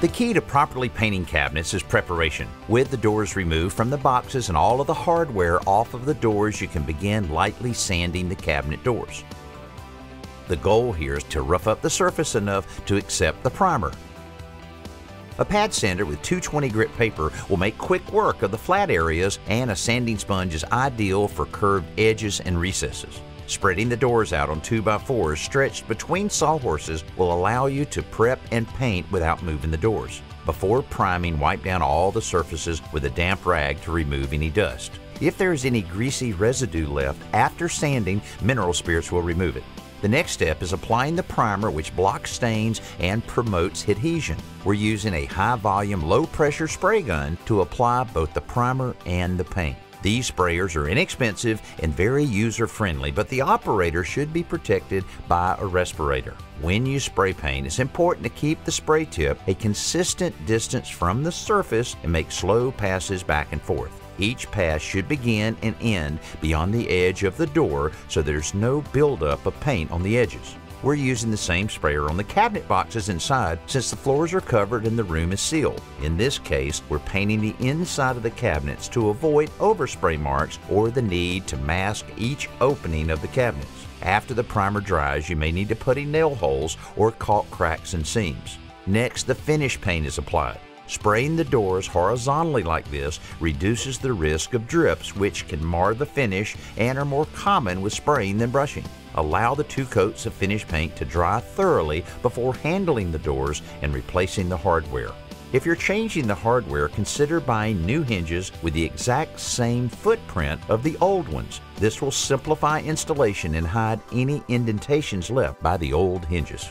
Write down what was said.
The key to properly painting cabinets is preparation. With the doors removed from the boxes and all of the hardware off of the doors, you can begin lightly sanding the cabinet doors. The goal here is to rough up the surface enough to accept the primer. A pad sander with 220 grit paper will make quick work of the flat areas and a sanding sponge is ideal for curved edges and recesses. Spreading the doors out on 2x4s stretched between sawhorses will allow you to prep and paint without moving the doors. Before priming, wipe down all the surfaces with a damp rag to remove any dust. If there is any greasy residue left after sanding, mineral spirits will remove it. The next step is applying the primer which blocks stains and promotes adhesion. We're using a high volume, low pressure spray gun to apply both the primer and the paint. These sprayers are inexpensive and very user friendly, but the operator should be protected by a respirator. When you spray paint, it's important to keep the spray tip a consistent distance from the surface and make slow passes back and forth. Each pass should begin and end beyond the edge of the door so there's no buildup of paint on the edges. We're using the same sprayer on the cabinet boxes inside since the floors are covered and the room is sealed. In this case, we're painting the inside of the cabinets to avoid overspray marks or the need to mask each opening of the cabinets. After the primer dries, you may need to put in nail holes or caulk cracks and seams. Next, the finish paint is applied. Spraying the doors horizontally like this reduces the risk of drips which can mar the finish and are more common with spraying than brushing. Allow the two coats of finish paint to dry thoroughly before handling the doors and replacing the hardware. If you're changing the hardware, consider buying new hinges with the exact same footprint of the old ones. This will simplify installation and hide any indentations left by the old hinges.